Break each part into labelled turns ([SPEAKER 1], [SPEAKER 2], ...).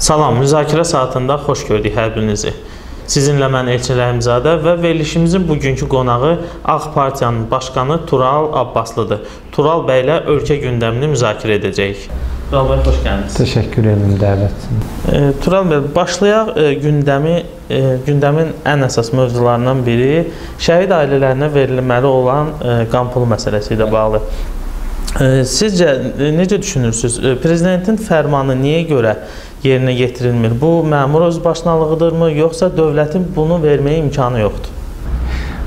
[SPEAKER 1] Salam, müzakirə saatında xoş gördük hər birinizi. Sizinlə mən Elçin Rəhimzadə və verilişimizin bugünkü qonağı Ağ Partiyanın başqanı Tural Abbaslıdır. Tural bəylə ölkə gündəmini müzakirə edəcəyik. Tural bəy, xoş gəlmisiniz.
[SPEAKER 2] Təşəkkür edirəm dəvət üçün.
[SPEAKER 1] E, Tural bəy, başlayaq e, gündəmi e, gündəmin ən əsas mövzularından biri şəhid ailələrinə verilməli olan e, qan pulu məsələsi ilə bağlı. E, Sizcə e, necə düşünürsüz? E, Prezidentin fərmanı niyə görə yerinə yetirilmir? Bu məmur öz başınalığıdırmı, yoxsa dövlətin bunu verməyə imkanı yoxdur?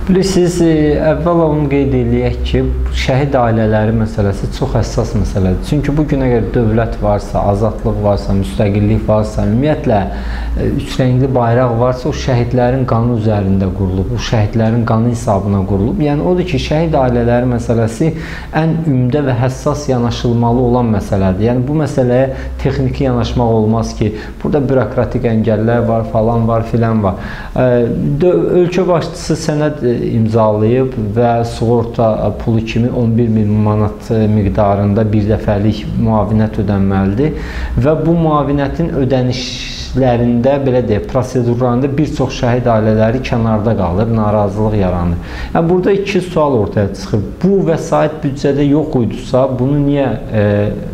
[SPEAKER 2] Bilirsiniz, e, əvvəla onu qeyd eləyək ki, şəhid ailələri məsələsi çox həssas məsələdir. Çünki bu günə qədər dövlət varsa, azadlıq varsa, müstəqillik varsa, ümumiyyətlə e, üç rəngli bayraq varsa, o şəhidlərin qanı üzərində qurulub, o şəhidlərin qanı hesabına qurulub. Yəni odur ki, şəhid ailələri məsələsi ən ümdə və həssas yanaşılmalı olan məsələdir. Yəni bu məsələyə texniki yanaşmaq olmaz ki, burada bürokratik əngəllər var, falan var, filan var. E, ölkə başçısı sənəd imzalayıb və sığorta pulu kimi 11 min manat miqdarında bir dəfəlik müavinət ödənməlidir və bu müavinətin ödənişlərində belə deyək, prosedurlarında bir çox şəhid ailələri kənarda qalır, narazılıq yaranır. Yəni burada iki sual ortaya çıxır. Bu vəsait büdcədə yox idisə, bunu niyə e,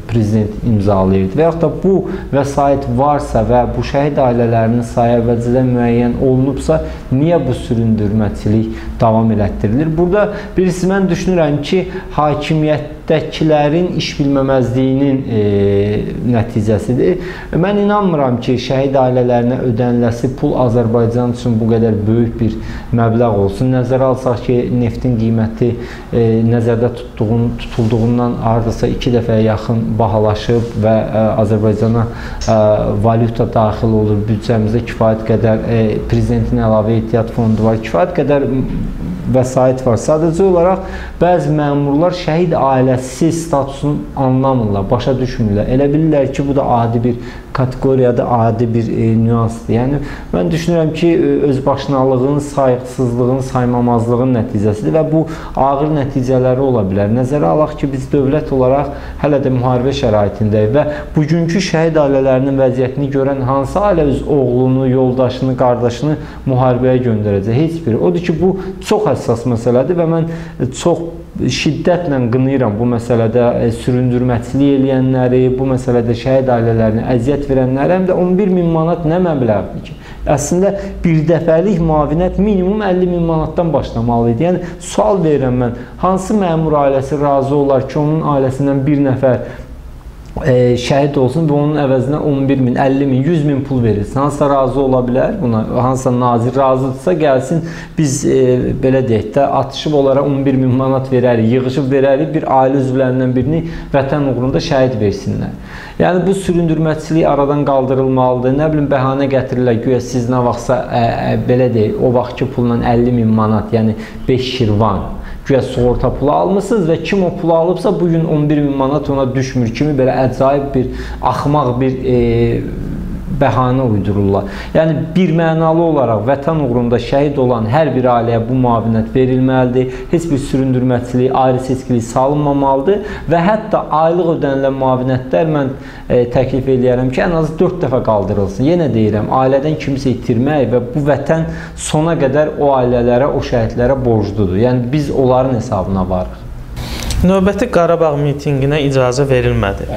[SPEAKER 2] prezident imzalayırdı? Və yaxud da bu vəsait varsa və bu şəhid ailələrinin sayı əvvəlcədən müəyyən olunubsa, niyə bu süründürməçilik davam elətdirilir? Burada birisi mən düşünürəm ki, hakimiyyətdəkilərin iş bilməməzliyinin e, nəticəsidir. Mən inanmıram ki, şəhid ailələrinə ödəniləsi pul Azərbaycan üçün bu qədər böyük bir məbləğ olsun. Nəzərə alsaq ki, neftin qiyməti e, nəzərdə tutduğun, tutulduğundan hardasa 2 dəfəyə yaxın bahalaşıb və ə, Azərbaycana ə, valyuta daxil olur. Büdcəmizdə kifayət qədər ə, prezidentin əlavə ehtiyat fondu var. Kifayət qədər vəsait var. Sadəcə olaraq bəzi məmurlar şəhid ailəsi statusunu anlamırlar, başa düşmürlər. Elə bilirlər ki, bu da adi bir kateqoriyada adi bir e, nüansdır. Yəni mən düşünürəm ki, özbaşınalığın, sayğısızlığın, saymamazlığın nəticəsidir və bu ağır nəticələri ola bilər. Nəzərə alaq ki, biz dövlət olaraq hələ də müharibə şəraitindəyik və bugünkü şəhid ailələrinin vəziyyətini görən hansı ailə öz oğlunu, yoldaşını, qardaşını müharibəyə göndərəcək? Heç biri. Odur ki, bu çox həssas məsələdir və mən çox şiddətlə qınayıram bu məsələdə e, süründürməçilik eləyənləri, bu məsələdə şəhid ailələrinə əziyyət verənləri, həm də 11 min manat nə məbləğdir ki? Əslində bir dəfəlik müavinət minimum 50 min manatdan başlamalı idi. Yəni sual verirəm mən, hansı məmur ailəsi razı olar ki, onun ailəsindən bir nəfər e, şəhid olsun və onun əvəzinə 11 min, 50 min, 100 min pul verilsin. Hansısa razı ola bilər buna, hansısa nazir razıdırsa gəlsin, biz e, belə deyək də atışıb onlara 11 min manat verərik, yığışıb verərik, bir ailə üzvlərindən birini vətən uğrunda şəhid versinlər. Yəni bu süründürməçilik aradan qaldırılmalıdır. Nə bilim bəhanə gətirirlər, güya siz nə vaxtsa ə, ə, belə deyək, o vaxtki pulla 50 min manat, yəni 5 şirvan güya sığorta pulu almısınız və kim o pulu alıbsa bu gün 11 min manat ona düşmür. Kimi belə əcaib bir axmaq bir e, bəhanə uydururlar. Yəni bir mənalı olaraq vətən uğrunda şəhid olan hər bir ailəyə bu müavinət verilməlidir. Heç bir süründürməçilik, ayrı seçkilik salınmamalıdır və hətta aylıq ödənilən müavinətlər mən e, təklif eləyərəm ki, ən az 4 dəfə qaldırılsın. Yenə deyirəm, ailədən kimisə itirmək və bu vətən sona qədər o ailələrə, o şəhidlərə borcludur. Yəni biz onların hesabına varıq.
[SPEAKER 1] Növbəti Qarabağ mitinqinə icazə verilmədi.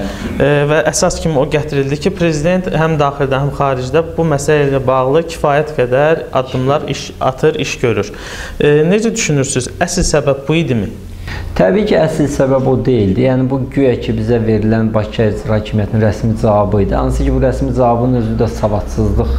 [SPEAKER 1] E, və əsas kimi o gətirildi ki, prezident həm daxildə, həm xaricdə bu məsələ ilə bağlı kifayət qədər addımlar iş atır, iş görür. E, necə düşünürsüz? Əsl səbəb bu idimi?
[SPEAKER 2] Təbii ki, əsl səbəb o deyildi. Yəni bu güya ki, bizə verilən Bakı İcra Hakimiyyətinin rəsmi cavabı idi. Hansı ki, bu rəsmi cavabın özü də savadsızlıq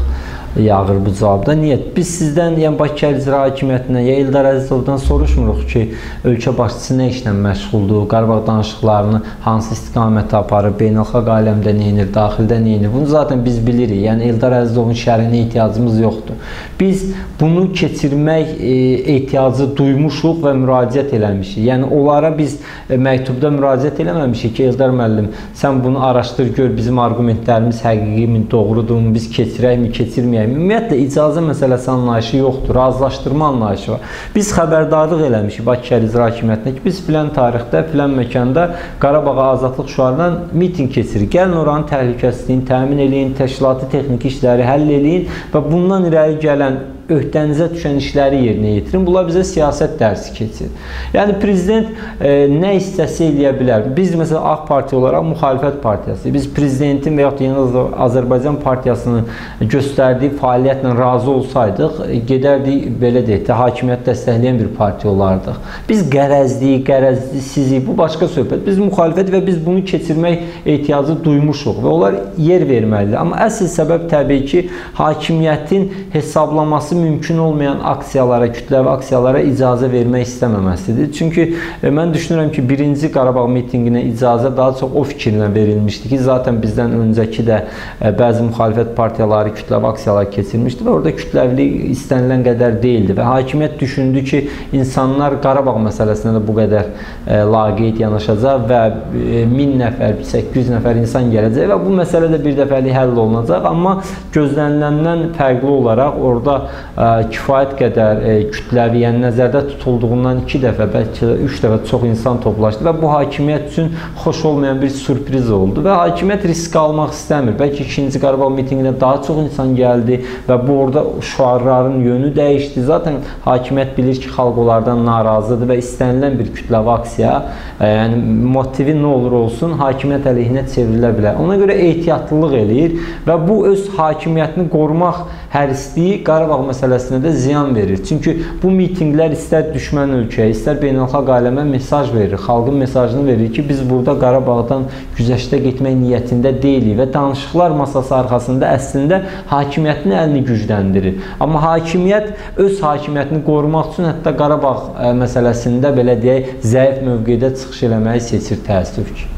[SPEAKER 2] yağır bu cavabda. Niyə? Biz sizdən, yəni Bakı İcra Hakimiyyətindən ya Eldar Əzizovdan soruşmuruq ki, ölkə başçısı nə işlə məşğuldur, Qarabağ danışıqlarını hansı istiqamətə aparır, beynəlxalq aləmdə nə edir, daxildə nə edir. Bunu zaten biz bilirik. Yəni Eldar Əzizovun şərhinə ehtiyacımız yoxdur. Biz bunu keçirmək e, ehtiyacı duymuşuq və müraciət eləmişik. Yəni onlara biz e, məktubda müraciət eləməmişik ki, Eldar müəllim, sən bunu araşdır, gör bizim arqumentlərimiz həqiqi mi, doğrudurmu, biz keçirəkmi, keçirməyək. Ümumiyyətlə icazə məsələsi anlayışı yoxdur, razılaşdırma anlayışı var. Biz xəbərdarlıq eləmişik Bakı şəhər icra hakimiyyətinə ki, biz filan tarixdə, filan məkanda Qarabağa azadlıq şüarından mitinq keçirik. Gəlin oranın təhlükəsizliyini təmin eləyin, təşkilati texniki işləri həll eləyin və bundan irəli gələn öhdənizə düşən işləri yerinə yetirin. Bunlar bizə siyasət dərsi keçir. Yəni prezident e, nə istəsə eləyə bilər. Biz məsələn AK Parti olaraq müxalifət partiyasıyıq. Biz prezidentin və ya da Yeni Azərbaycan partiyasının göstərdiyi fəaliyyətlə razı olsaydıq, e, gedərdik belə deyək də hakimiyyət dəstəkləyən bir partiya olardıq. Biz qərəzliyik, qərəzsizlik bu başqa söhbət. Biz müxalifət və biz bunu keçirmək ehtiyacı duymuşuq və onlar yer verməlidir. Amma əsl səbəb təbii ki, hakimiyyətin hesablaması olması mümkün olmayan aksiyalara, kütləvi aksiyalara icazə vermək istəməməsidir. Çünki e, mən düşünürəm ki, birinci Qarabağ mitinqinə icazə daha çox o fikirlə verilmişdi ki, zaten bizdən öncəki də e, bəzi müxalifət partiyaları kütləvi aksiyalar keçirmişdi və orada kütləvilik istənilən qədər deyildi və hakimiyyət düşündü ki, insanlar Qarabağ məsələsinə də bu qədər e, laqeyd yanaşacaq və 1000 nəfər, 800 nəfər insan gələcək və bu məsələ də bir dəfəlik həll olunacaq. Amma gözləniləndən fərqli olaraq orada kifayət qədər kütləvi, yəni nəzərdə tutulduğundan 2 dəfə, bəlkə də 3 dəfə çox insan toplaşdı və bu hakimiyyət üçün xoş olmayan bir sürpriz oldu və hakimiyyət risk almaq istəmir. Bəlkə 2-ci Qarabağ mitinqinə daha çox insan gəldi və bu orada şüarların yönü dəyişdi. Zaten hakimiyyət bilir ki, xalq onlardan narazıdır və istənilən bir kütləvi aksiya, yəni motivi nə olur olsun, hakimiyyət əleyhinə çevrilə bilər. Ona görə ehtiyatlılıq eləyir və bu öz hakimiyyətini qorumaq hərisliyi Qarabağ məsələsinə də ziyan verir. Çünki bu mitinqlər istər düşmən ölkəyə, istər beynəlxalq aləmə mesaj verir. Xalqın mesajını verir ki, biz burada Qarabağdan güzəştə getmək niyyətində deyilik və danışıqlar masası arxasında əslində hakimiyyətin əlini gücləndirir. Amma hakimiyyət öz hakimiyyətini qorumaq üçün hətta Qarabağ e, məsələsində belə deyək, zəif mövqedə çıxış eləməyi seçir təəssüf ki.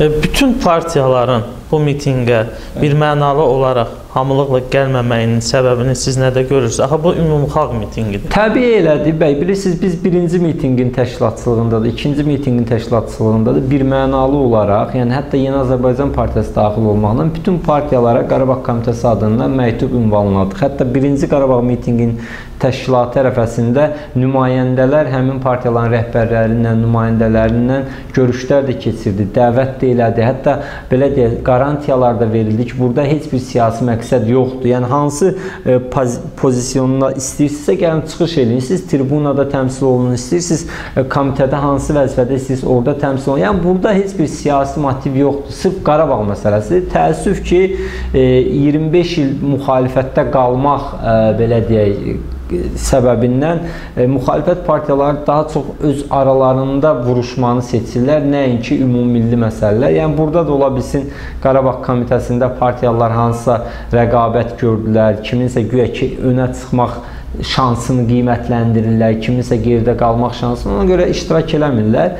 [SPEAKER 1] E, bütün partiyaların bu mitinqə bir mənalı olaraq hamılıqla gəlməməyinin səbəbini siz nədə görürsünüz? Axı bu ümumxalq mitinqidir.
[SPEAKER 2] Təbii elədir, bəy. Bilirsiniz, biz birinci mitinqin təşkilatçılığında da, ikinci mitinqin təşkilatçılığında da bir mənalı olaraq, yəni hətta Yeni Azərbaycan Partiyası daxil olmaqla bütün partiyalara Qarabağ Komitəsi adından məktub ünvanladıq. Hətta birinci Qarabağ mitinqin təşkilatı ərəfəsində nümayəndələr həmin partiyaların rəhbərlərindən, nümayəndələrindən görüşlər də keçirdi, dəvət də elədi. Hətta belə deyək, qarantiyalar da verildi ki, burada heç bir siyasi məqsəd məqsəd yoxdur. Yəni hansı e, pozisyonda istəyirsinizsə gəlin çıxış eləyin. Siz tribunada təmsil olunun, istəyirsiniz e, komitədə hansı vəzifədə istəyirsiniz orada təmsil olun. Yəni burada heç bir siyasi motiv yoxdur. Sırf Qarabağ məsələsidir. Təəssüf ki, e, 25 il müxalifətdə qalmaq e, belə deyək səbəbindən e, müxalifət partiyaları daha çox öz aralarında vuruşmanı seçirlər, nəinki ümumilli məsələlər. Yəni burada da ola bilsin Qarabağ komitəsində partiyalar hansısa rəqabət gördülər, kiminsə güya ki önə çıxmaq şansını qiymətləndirirlər, kiminsə geridə qalmaq şansını ona görə iştirak eləmirlər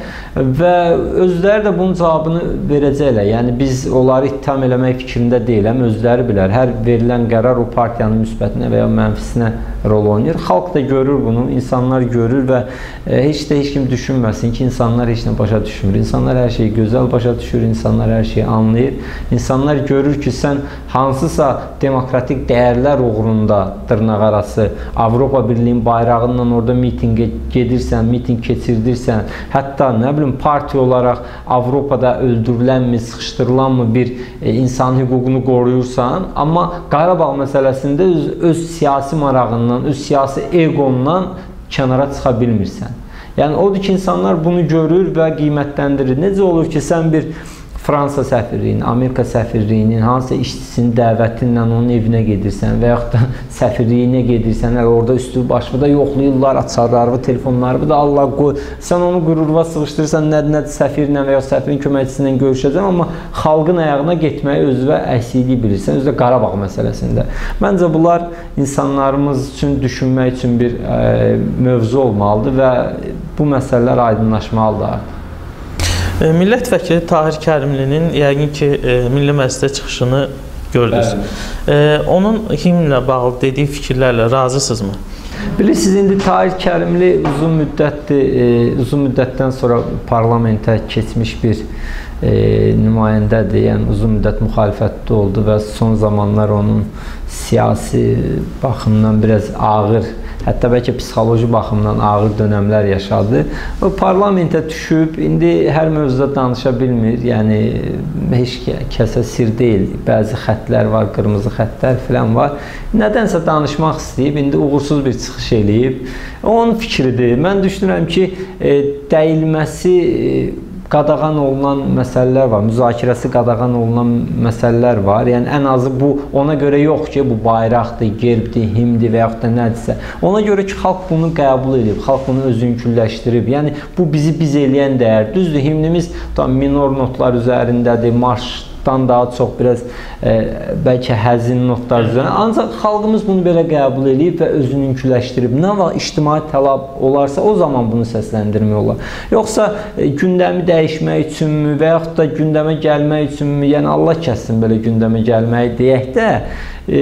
[SPEAKER 2] və özləri də bunun cavabını verəcəklər. Yəni biz onları ittiham eləmək fikrində deyiləm, özləri bilər. Hər verilən qərar o partiyanın müsbətinə və ya mənfisinə rol oynayır. Xalq da görür bunu, insanlar görür və e, heç də heç kim düşünməsin ki, insanlar heç nə başa düşmür. İnsanlar hər şeyi gözəl başa düşür, insanlar hər şeyi anlayır. İnsanlar görür ki, sən hansısa demokratik dəyərlər uğrunda dırnaqarası Avropa Birliyinin bayrağıyla orada mitinqə gedirsən, mitinq keçirdirsən, hətta nə bilim partiya olaraq Avropada öldürülənmi, sıxışdırılanmı bir e, insan hüququnu qoruyursan, amma Qarabağ məsələsində öz, öz siyasi marağından, öz siyasi egondan kənara çıxa bilmirsən. Yəni odur ki, insanlar bunu görür və qiymətləndirir. Necə olur ki, sən bir Fransa səfirliyinin, Amerika səfirliyinin hansısa işçisinin dəvəti ilə onun evinə gedirsən və yaxud da səfirliyinə gedirsən, orada üstü başında yoxlayırlar, açarları, telefonları da Allah qoy. Sən onu qürurva sığışdırırsan, nədir, nədir səfirlə və ya səfirin köməkçisi ilə görüşəcəksən, amma xalqın ayağına getməyi özünə əsiklik bilirsən, özü də Qarabağ məsələsində. Məncə bunlar insanlarımız üçün düşünmək üçün bir ə, e, mövzu olmalıdır və bu məsələlər aydınlaşmalıdır
[SPEAKER 1] millət vəkili Tahir Kərimlinin yəqin ki, e, Milli Məclisə çıxışını gördünüz. Bəli. E, onun himnlə bağlı dediyi fikirlərlə razısınızmı?
[SPEAKER 2] Bilirsiniz indi Tahir Kərimli uzun müddətdir, e, uzun müddətdən sonra parlamentə keçmiş bir e, nümayəndədir. Yəni uzun müddət müxalifətdə oldu və son zamanlar onun siyasi baxımdan biraz ağır hətta bəlkə psixoloji baxımdan ağır dönəmlər yaşadı. O parlamentə düşüb indi hər mövzuda danışa bilmir. Yəni heç kəsə sir deyil. Bəzi xəttlər var, qırmızı xəttlər filan var. Nədənsə danışmaq istəyib, indi uğursuz bir çıxış eləyib. Onun fikridir. Mən düşünürəm ki, e, dəyilməsi e, qadağan olunan məsələlər var, müzakirəsi qadağan olunan məsələlər var. Yəni ən azı bu ona görə yox ki, bu bayraqdır, gerbdir, himdir və yaxud da nədirsə. Ona görə ki, xalq bunu qəbul edib, xalq bunu özünkülləşdirib. Yəni bu bizi biz eləyən dəyər. Düzdür, himnimiz tam minor notlar üzərindədir, marş dan daha çox biraz e, bəlkə həzin notlar üzrə. Ancaq xalqımız bunu belə qəbul edib və özününküləşdirib. Nə vaxt ictimai tələb olarsa, o zaman bunu səsləndirmək olar. Yoxsa e, gündəmi dəyişmək üçünmü və yaxud da gündəmə gəlmək üçünmü? Yəni Allah kəssin belə gündəmə gəlməyi deyək də, e,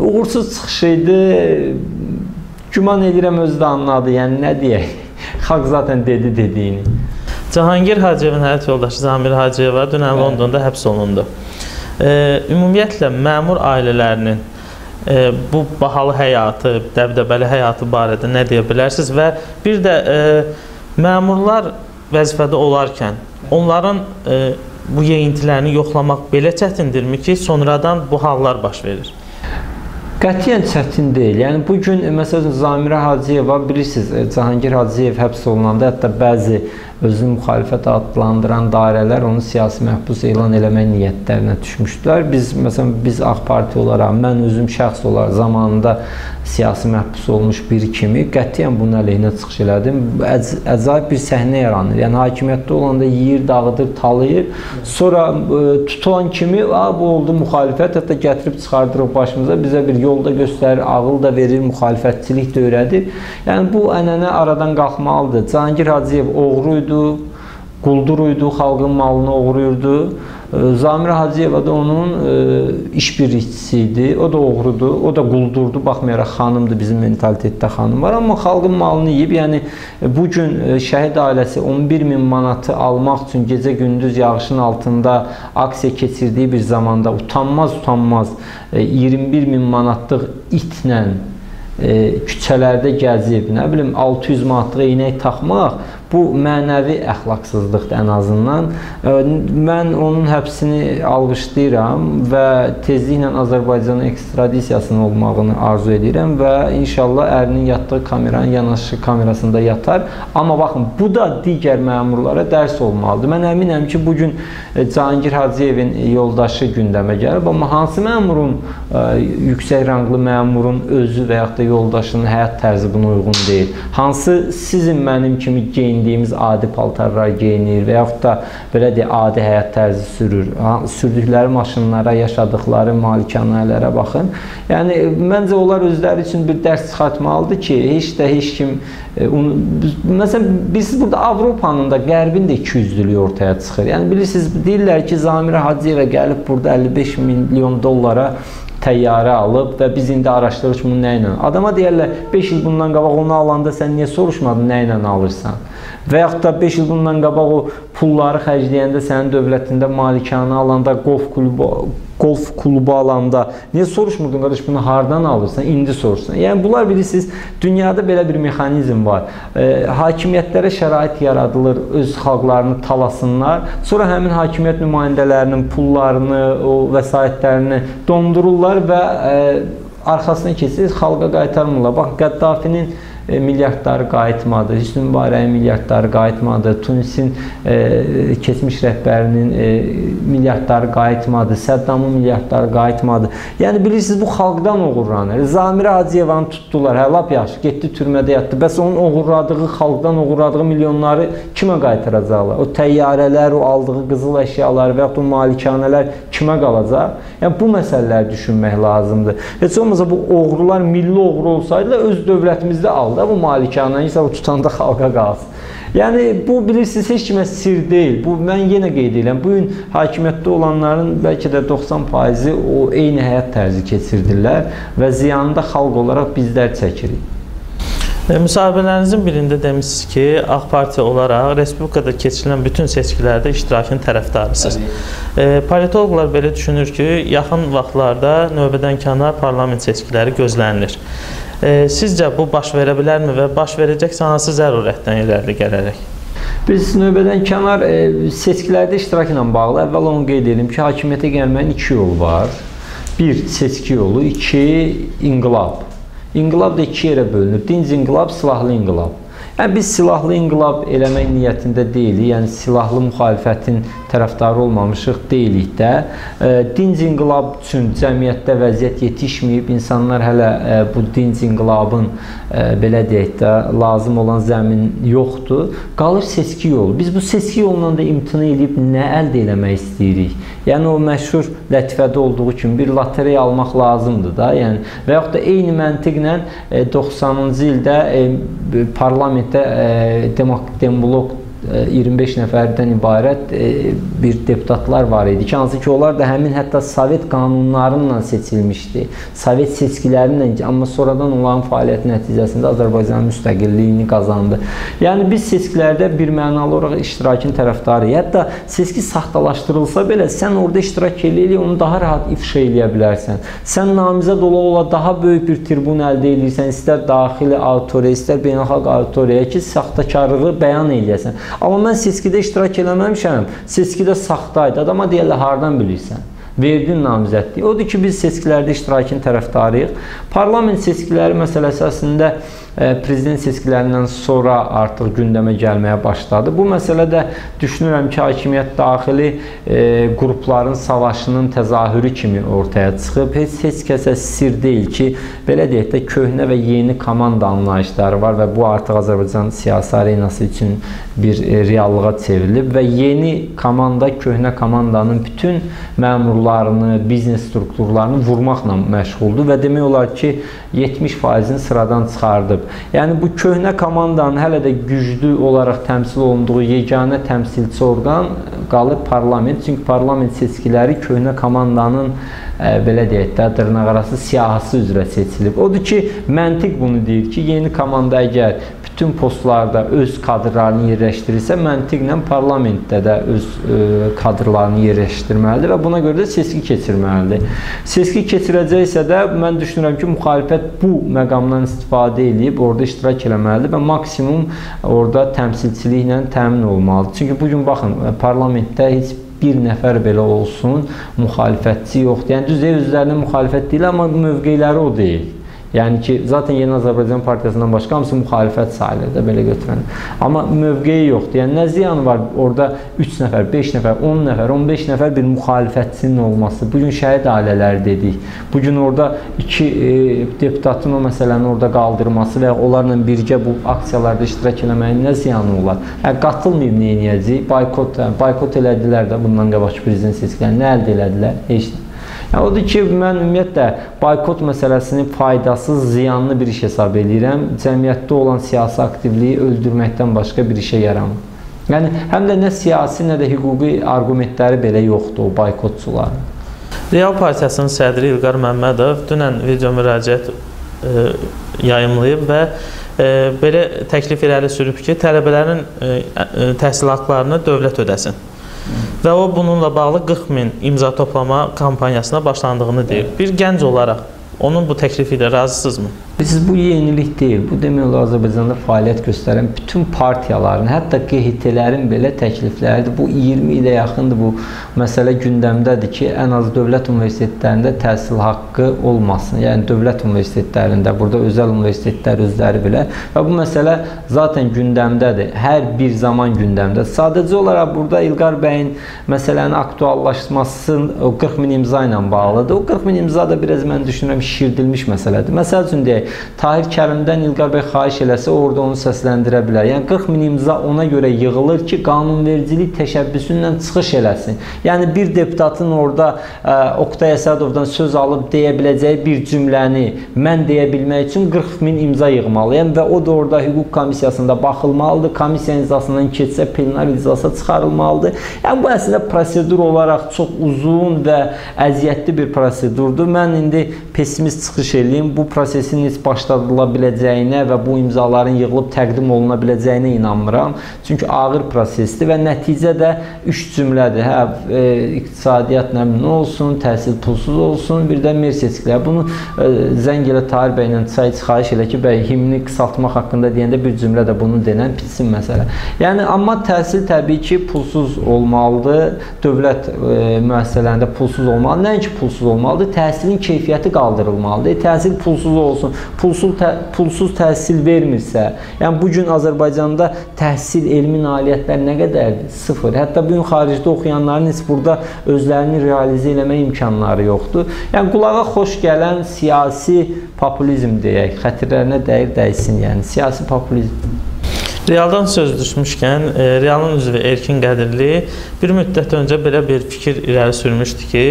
[SPEAKER 2] uğursuz çıxış idi. Güman edirəm özü də anladı. Yəni nə deyək? Xalq zaten dedi dediyini.
[SPEAKER 1] Cahangir Hacıyevin həyat yoldaşı Zamir Hacıyeva dünən Londonda həbs olundu. E, ümumiyyətlə məmur ailələrinin e, bu bahalı həyatı, dəbdəbəli həyatı barədə nə deyə bilərsiniz və bir də e, məmurlar vəzifədə olarkən onların e, bu yeyintilərini yoxlamaq belə çətindirmi ki, sonradan bu hallar baş verir?
[SPEAKER 2] Qətiyyən çətin deyil. Yəni bu gün məsələn Zamirə Hacıyeva bilirsiniz, Cahangir Hacıyev həbs olunanda hətta bəzi özünü müxalifət adlandıran dairələr onu siyasi məhbus elan eləmək niyyətlərinə düşmüşdülər. Biz məsələn biz Ağ Parti olaraq, mən özüm şəxs olaraq zamanında siyasi məhbus olmuş bir kimi qətiyyən bunun əleyhinə çıxış elədim. Əc əcaib bir səhnə yaranır. Yəni hakimiyyətdə olanda yeyir, dağıdır, talayır. Sonra ə, e, tutulan kimi, "A bu oldu müxalifət, hətta gətirib çıxardırıq başımıza, bizə bir yolda göstərir, ağıl da verir, müxalifətçilik də öyrədir." Yəni bu ənənə aradan qalxmalıdır. Cahangir Hacıyev oğru idi, quldur idi, xalqın malını oğruyurdu. Zamir Hacıyeva da onun e, iş birlikçisi idi. O da oğrudur, o da quldurdu. Baxmayaraq xanımdır, bizim mentalitetdə xanım var, amma xalqın malını yeyib. Yəni bu gün e, şəhid ailəsi 11 min manatı almaq üçün gecə-gündüz yağışın altında aksiya keçirdiyi bir zamanda utanmaz utanmaz 21 e, min manatlıq itlə küçələrdə gəzib, nə bilim 600 manatlıq eynək taxmaq Bu mənəvi əxlaqsızlıqdır ən azından. Mən onun həbsini alqışlayıram və tezliklə Azərbaycana ekstradisiyasının olmağını arzu edirəm və inşallah ərinin yatdığı kameranın yanaşı kamerasında yatar. Amma baxın, bu da digər məmurlara dərs olmalıdır. Mən əminəm ki, bu gün Cahangir Hacıyevin yoldaşı gündəmə gəlib, amma hansı məmurun yüksək ranglı məmurun özü və yaxud da yoldaşının həyat tərzi buna uyğun deyil? Hansı sizin mənim kimi geyin geyindiyimiz adi paltarlar geyinir və yaxud da belə deyə adi həyat tərzi sürür. Sürdükləri maşınlara, yaşadıkları malikanələrə baxın. Yəni məncə onlar özləri üçün bir dərs çıxartmalıdır ki, heç də heç kim e, onu məsələn biz burada Avropanın da Qərbin də ikiyüzlülüyü ortaya çıxır. Yəni bilirsiniz, deyirlər ki, Zamirə Hacıyeva gəlib burada 55 milyon dollara təyyarə alıb və biz indi araşdırırıq bunu nə ilə. Adama deyərlər 5 il bundan qabaq onu alanda sən niyə soruşmadın nə ilə alırsan? Və yaxud da 5 il bundan qabaq o pulları xərcləyəndə sənin dövlətində malikanə alanda, qolf klubu qolf klubu alanda niyə soruşmurdun qardaş bunu hardan alırsan? İndi soruşsan. Yəni bunlar bilirsiniz, dünyada belə bir mexanizm var. E, hakimiyyətlərə şərait yaradılır, öz xalqlarını talasınlar. Sonra həmin hakimiyyət nümayəndələrinin pullarını, o vəsaitlərini dondururlar və e, arxasına keçir, xalqa qaytarmırlar. Bax Qəddafinin E, milyardları qayıtmadı, Hüsnü Mübarəyin milyardları qayıtmadı, Tunisin e, keçmiş rəhbərinin e, milyardları qayıtmadı, Səddamın milyardları qayıtmadı. Yəni bilirsiniz bu xalqdan oğurlanır. Zamirə Hacıyevanı tutdular, hə lap yaxşı, getdi türmədə yatdı. Bəs onun oğurladığı, xalqdan oğurladığı milyonları kimə qaytaracaqlar? O təyyarələr, o aldığı qızıl əşyalar və ya o malikanələr kimə qalacaq? Yəni bu məsələləri düşünmək lazımdır. Heç olmasa bu oğrular milli oğru olsaydılar öz dövlətimizdə aldı da bu malikanə isə o tutanda xalqa qalsın. Yəni bu bilirsiniz heç kimə sir deyil. Bu mən yenə qeyd edirəm. Bu gün hakimiyyətdə olanların bəlkə də 90%-i o eyni həyat tərzi keçirdirlər və ziyanını da xalq olaraq bizlər çəkirik.
[SPEAKER 1] E, müsahibələrinizin birində demisiniz ki, AK Parti olaraq respublikada keçirilən bütün seçkilərdə iştirakın tərəfdarısınız. E, politoloqlar belə düşünür ki, yaxın vaxtlarda növbədən kənar parlament seçkiləri gözlənilir. Sizcə bu baş verə bilərmi və baş verəcəksə hansı zərurətdən irəli gələrək?
[SPEAKER 2] Biz növbədən kənar e, seçkilərdə iştirak ilə bağlı əvvəl onu qeyd edim ki, hakimiyyətə gəlməyin iki yolu var. Bir, seçki yolu, iki, inqilab. İnqilab da iki yerə bölünür. Dinc inqilab, silahlı inqilab. Yəni biz silahlı inqilab eləmək niyyətində deyilik. Yəni silahlı müxalifətin tərəfdarı olmamışıq deyilik də. E, dinc inqilab üçün cəmiyyətdə vəziyyət yetişməyib. İnsanlar hələ e, bu dinc inqilabın e, belə deyək də lazım olan zəmin yoxdur. Qalır seçki yolu. Biz bu seçki yolundan da imtina edib nə əldə etmək istəyirik? Yəni o məşhur lətifədə olduğu kimi bir lotereya almaq lazımdır da. Yəni və yaxud da eyni məntiqlə 90-cı ildə parlament parlamentdə e, Demblok 25 nəfərdən ibarət e, bir deputatlar var idi ki, hansı ki, onlar da həmin hətta Sovet qanunlarıyla seçilmişdi. Sovet seçkiləri ilə, amma sonradan onların fəaliyyəti nəticəsində Azərbaycan müstəqilliyini qazandı. Yəni biz seçkilərdə bir mənalı olaraq iştirakın tərəfdarıyıq. Hətta seçki saxtalaşdırılsa belə sən orada iştirak eləyə onu daha rahat ifşa eləyə bilərsən. Sən namizəd ola ola daha böyük bir tribun əldə edirsən, istər daxili auditoriya, istər beynəlxalq auditoriyaya ki, saxtakarlığı bəyan eləyəsən. Amma mən seçkidə iştirak eləməmişəm. Seçkidə saxtaydı. Adama deyirlər, hardan bilirsən? verdin namizədliyi. Odur ki, biz seçkilərdə iştirakın tərəfdarıyıq. Parlament seçkiləri məsələsi əslində prezident seçkilərindən sonra artıq gündəmə gəlməyə başladı. Bu məsələ də düşünürəm ki, hakimiyyət daxili e, qrupların savaşının təzahürü kimi ortaya çıxıb. Heç heç kəsə sir deyil ki, belə deyək də köhnə və yeni komanda anlayışları var və bu artıq Azərbaycan siyasi arenası üçün bir e, reallığa çevrilib və yeni komanda köhnə komandanın bütün məmurlarını, biznes strukturlarını vurmaqla məşğuldur və demək olar ki, 70%-ni sıradan çıxardıb. Yəni bu köhnə komandanın hələ də güclü olaraq təmsil olunduğu yeganə təmsilçi orqan qalıb parlament. Çünki parlament seçkiləri köhnə komandanın ə, belə deyək də dırnaqarası siyahısı üzrə seçilib. Odur ki, məntiq bunu deyir ki, yeni komanda əgər bütün postlarda öz kadrlarını yerləşdirirsə, məntiqlə parlamentdə də öz ə, kadrlarını yerləşdirməlidir və buna görə də seçki keçirməlidir. Seçki keçirəcəksə də mən düşünürəm ki, müxalifət bu məqamdan istifadə edib orada iştirak eləməlidir və maksimum orada təmsilçiliklə təmin olmalıdır. Çünki bu gün baxın, parlamentdə heç bir nəfər belə olsun müxalifətçi yoxdur. Yəni düz özlərinin müxalifət deyil, amma mövqeləri o deyil. Yəni ki, zaten Yeni Azərbaycan Partiyasından başqa hamısı müxalifət sayılır da belə götürən. Amma mövqeyi yoxdur. Yəni nə ziyanı var orada 3 nəfər, 5 nəfər, 10 nəfər, 15 nəfər bir müxalifətçinin olması. Bu gün şəhid ailələri dedik. Bu gün orada 2 e, deputatın o məsələni orada qaldırması və onlarla birgə bu aksiyalarda iştirak etməyin nə ziyanı olar? Hə qatılmayıb nə edəcək? Boykot, boykot elədilər də bundan qabaqki prezident seçkilərini nə əldə elədilər? Heç nə. Yəni, odur ki, mən ümumiyyətlə boykot məsələsini faydasız, ziyanlı bir iş hesab edirəm. Cəmiyyətdə olan siyasi aktivliyi öldürməkdən başqa bir işə yaramır. Yəni, həm də nə siyasi, nə də hüquqi argumentləri belə yoxdur o boykotçuların.
[SPEAKER 1] Real Partiyasının sədri İlqar Məmmədov dünən video müraciət e, yayımlayıb və e, belə təklif irəli sürüb ki, tələbələrin e, e, təhsil haqlarını dövlət ödəsin və o bununla bağlı 40 min imza toplama kampaniyasına başlandığını deyir. Bir gənc olaraq onun bu təklifi ilə razısınızmı?
[SPEAKER 2] Biz bu yenilik deyil. Bu demək olar Azərbaycanda fəaliyyət göstərən bütün partiyaların, hətta QHT-lərin belə təklifləridir. Bu 20 ilə yaxındır bu məsələ gündəmdədir ki, ən az dövlət universitetlərində təhsil haqqı olmasın. Yəni dövlət universitetlərində, burada özəl universitetlər özləri belə və bu məsələ zaten gündəmdədir. Hər bir zaman gündəmdədir. Sadəcə olaraq burada İlqar bəyin məsələnin aktuallaşması o 40 min imza ilə bağlıdır. O 40 min imza da biraz mən düşünürəm şişirdilmiş məsələdir. Məsəl üçün deyək, Tahir Kərimdən İlqar bəy xahiş eləsə, orada onu səsləndirə bilər. Yəni 40 min imza ona görə yığılır ki, qanunvericilik təşəbbüsündən çıxış eləsin. Yəni bir deputatın orada ə, Oqtay Əsədovdan söz alıb deyə biləcəyi bir cümləni mən deyə bilmək üçün 40 min imza yığmalıyam və o da orada hüquq komissiyasında baxılmalıdır. Komissiya iclasından keçsə plenar iclasa çıxarılmalıdır. Yəni bu əslində prosedur olaraq çox uzun və əziyyətli bir prosedurdur. Mən indi pessimist çıxış eləyim. Bu prosesin heç proses başladıla biləcəyinə və bu imzaların yığılıb təqdim oluna biləcəyinə inanmıram. Çünki ağır prosesdir və nəticə də üç cümlədir. Hə, e, iqtisadiyyat məmnun olsun, təhsil pulsuz olsun, bir də mer seçkiləri. Bunu e, zəng elə Tahir bəylə çay xahiş elə ki, bəy himni qısaltmaq haqqında deyəndə bir cümlə də bunu denən pisin məsələ. Yəni amma təhsil təbii ki, pulsuz olmalıdır. Dövlət e, müəssisələrində pulsuz olmalı. Nəinki pulsuz olmalıdır, təhsilin keyfiyyəti qaldırılmalıdır. E, təhsil pulsuz olsun. Pulsuz tə, pulsuz təhsil vermirsə, yəni bu gün Azərbaycanda təhsil, elmi nailiyyətlər nə qədərdir? Sıfır. Hətta bu gün xaricdə oxuyanların heç burada özlərini realizə eləmə imkanları yoxdur. Yəni qulağa xoş gələn siyasi populizm deyək, xətirlərinə dəyir dəysin, yəni siyasi populizm.
[SPEAKER 1] Realdan söz düşmüşkən, e, Realın üzvü Erkin Qədirli bir müddət öncə belə bir fikir irəli sürmüşdü ki,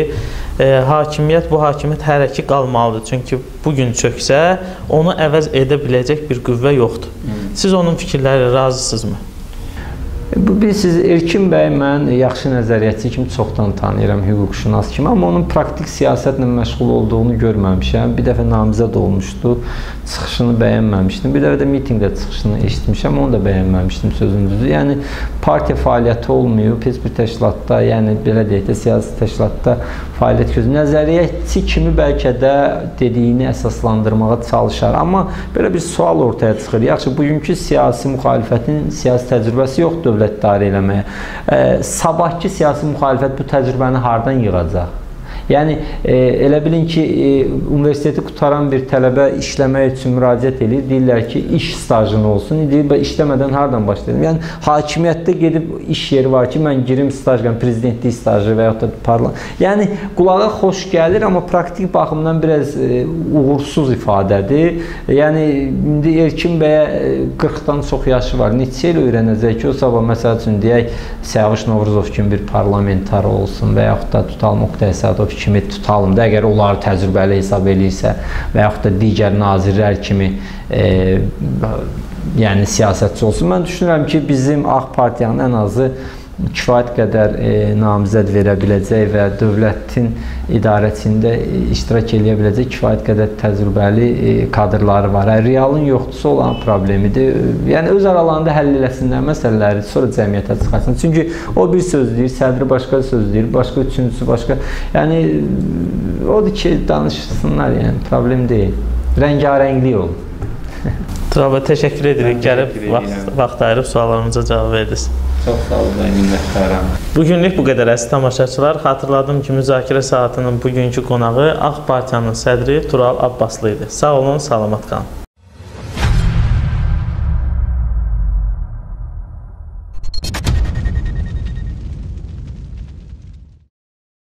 [SPEAKER 1] e, hakimiyyət bu hakimiyyət hələ ki qalmalıdır. Çünki bu gün çöksə, onu əvəz edə biləcək bir qüvvə yoxdur. Siz onun fikirləri razısınızmı?
[SPEAKER 2] Bu bilirsiniz Erkin bəy mən yaxşı nəzəriyyatçı kimi çoxdan tanıyıram, hüquqşünas kimi, amma onun praktik siyasətlə məşğul olduğunu görməmişəm. Bir dəfə namizəd olmuşdu, çıxışını bəyənməmişdim. Bir dəfə də mitinqdə çıxışını eşitmişəm, onu da bəyənməmişdim sözün düzü. Yəni partiya fəaliyyəti olmayıb, heç bir təşkilatda, yəni belə deyək də siyasi təşkilatda fəaliyyət gözü nəzəriyyətçi kimi bəlkə də dediyini əsaslandırmağa çalışar. Amma belə bir sual ortaya çıxır. Yaxşı, bugünkü siyasi müxalifətin siyasi təcrübəsi yoxdur dövlət idarə eləməyə. Sabahki siyasi müxalifət bu təcrübəni hardan yığacaq? Yəni e, elə bilin ki, e, universiteti qutaran bir tələbə işləmək üçün müraciət edir. Deyirlər ki, iş stajın olsun. Deyir, işləmədən hardan başlayım? Yəni hakimiyyətdə gedib iş yeri var ki, mən girim stajla, prezidentlik stajı və yaxud da parlament. Yəni qulağa xoş gəlir, amma praktik baxımdan biraz e, uğursuz ifadədir. Yəni indi Erkin bəyə 40-dan çox yaşı var. Neçə il öyrənəcək ki, o sabah məsəl üçün deyək Səvuş Novruzov kimi bir parlamentar olsun və yaxud da tutalım Oqtay Əsədov kimi tutalım da, əgər onları təcrübəli hesab eləyirsə və yaxud da digər nazirlər kimi e, yəni siyasətçi olsun. Mən düşünürəm ki, bizim Ağ Partiyanın ən azı kifayət qədər e, namizəd verə biləcək və dövlətin idarəsində iştirak eləyə biləcək kifayət qədər təcrübəli e, kadrları var. Hə, realın yoxdursa olan problemidir. Yəni öz aralarında həll eləsinlər məsələləri, sonra cəmiyyətə çıxarsın. Çünki o bir söz deyir, sədri başqa söz deyir, başqa üçüncüsü başqa. Yəni odur ki, danışsınlar, yəni problem deyil. Rəngarənglik olur.
[SPEAKER 1] Trava təşəkkür edirik. Gəlib vaxt, vaxt ayırıb suallarımıza cavab verdiniz.
[SPEAKER 2] Çox sağ olun, minnətdaram.
[SPEAKER 1] Bu günlük bu qədər əziz tamaşaçılar. Xatırladım ki, müzakirə saatının bugünkü qonağı Ağ Partiyanın sədri Tural Abbaslı idi. Sağ olun, salamat qalın.